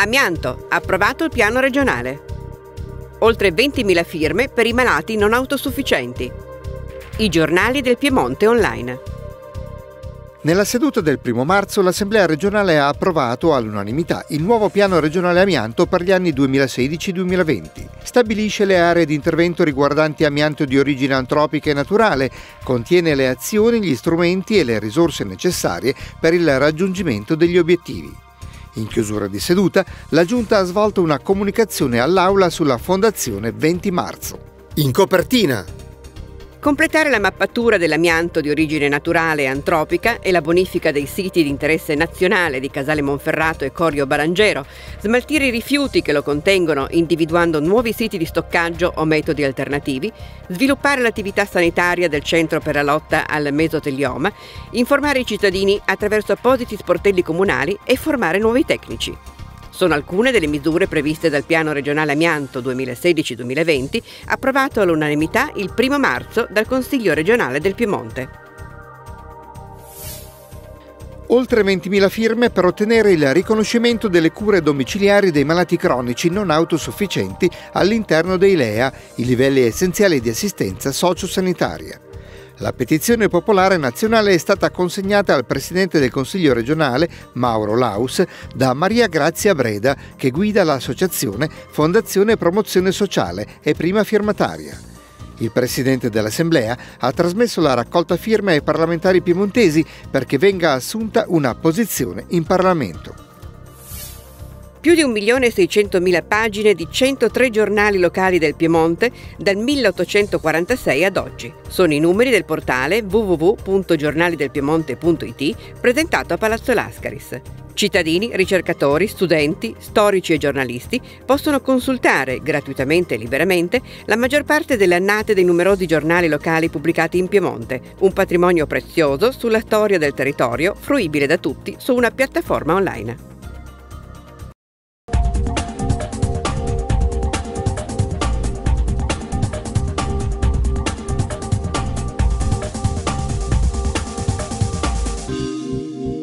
Amianto, approvato il piano regionale. Oltre 20.000 firme per i malati non autosufficienti. I giornali del Piemonte online. Nella seduta del 1 marzo l'Assemblea regionale ha approvato all'unanimità il nuovo piano regionale amianto per gli anni 2016-2020. Stabilisce le aree di intervento riguardanti amianto di origine antropica e naturale, contiene le azioni, gli strumenti e le risorse necessarie per il raggiungimento degli obiettivi. In chiusura di seduta, la Giunta ha svolto una comunicazione all'Aula sulla Fondazione 20 marzo. In copertina, Completare la mappatura dell'amianto di origine naturale e antropica e la bonifica dei siti di interesse nazionale di Casale Monferrato e Corio Barangero, smaltire i rifiuti che lo contengono individuando nuovi siti di stoccaggio o metodi alternativi, sviluppare l'attività sanitaria del Centro per la lotta al mesotelioma, informare i cittadini attraverso appositi sportelli comunali e formare nuovi tecnici. Sono alcune delle misure previste dal Piano regionale amianto 2016-2020, approvato all'unanimità il 1 marzo dal Consiglio regionale del Piemonte. Oltre 20.000 firme per ottenere il riconoscimento delle cure domiciliari dei malati cronici non autosufficienti all'interno dei LEA, i livelli essenziali di assistenza sociosanitaria. La petizione popolare nazionale è stata consegnata al Presidente del Consiglio regionale, Mauro Laus, da Maria Grazia Breda, che guida l'associazione Fondazione Promozione Sociale e prima firmataria. Il Presidente dell'Assemblea ha trasmesso la raccolta firme ai parlamentari piemontesi perché venga assunta una posizione in Parlamento. Più di 1.600.000 pagine di 103 giornali locali del Piemonte dal 1846 ad oggi. Sono i numeri del portale www.giornalidelpiemonte.it presentato a Palazzo Lascaris. Cittadini, ricercatori, studenti, storici e giornalisti possono consultare gratuitamente e liberamente la maggior parte delle annate dei numerosi giornali locali pubblicati in Piemonte, un patrimonio prezioso sulla storia del territorio fruibile da tutti su una piattaforma online. Música